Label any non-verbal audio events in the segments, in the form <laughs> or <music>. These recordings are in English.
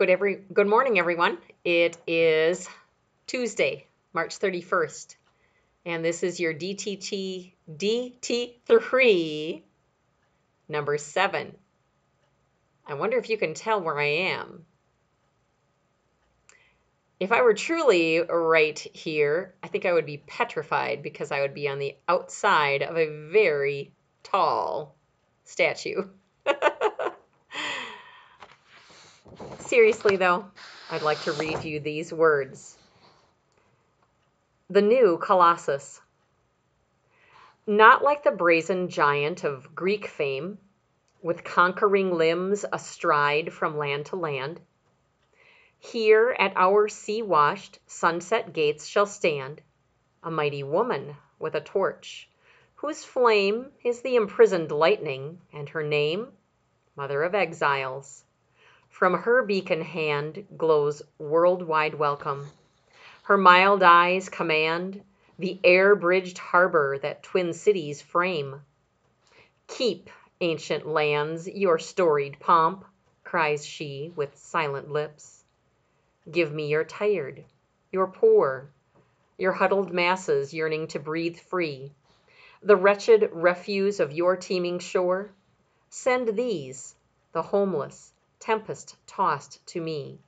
Good every good morning, everyone. It is Tuesday, March 31st, and this is your DTT DT3 number seven. I wonder if you can tell where I am. If I were truly right here, I think I would be petrified because I would be on the outside of a very tall statue. <laughs> Seriously, though, I'd like to read you these words. The new Colossus. Not like the brazen giant of Greek fame, with conquering limbs astride from land to land. Here at our sea washed, sunset gates shall stand a mighty woman with a torch, whose flame is the imprisoned lightning, and her name, Mother of Exiles. From her beacon hand glows world-wide welcome. Her mild eyes command the air-bridged harbor that twin cities frame. Keep, ancient lands, your storied pomp, cries she with silent lips. Give me your tired, your poor, your huddled masses yearning to breathe free, the wretched refuse of your teeming shore. Send these, the homeless, tempest tossed to me.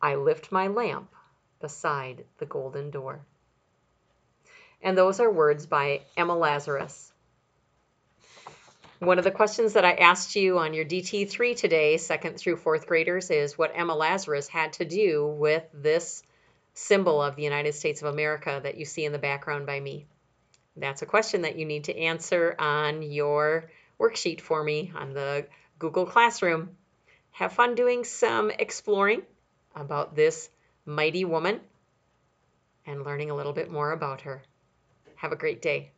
I lift my lamp beside the golden door. And those are words by Emma Lazarus. One of the questions that I asked you on your DT3 today, second through fourth graders, is what Emma Lazarus had to do with this symbol of the United States of America that you see in the background by me. That's a question that you need to answer on your worksheet for me on the Google Classroom have fun doing some exploring about this mighty woman and learning a little bit more about her. Have a great day.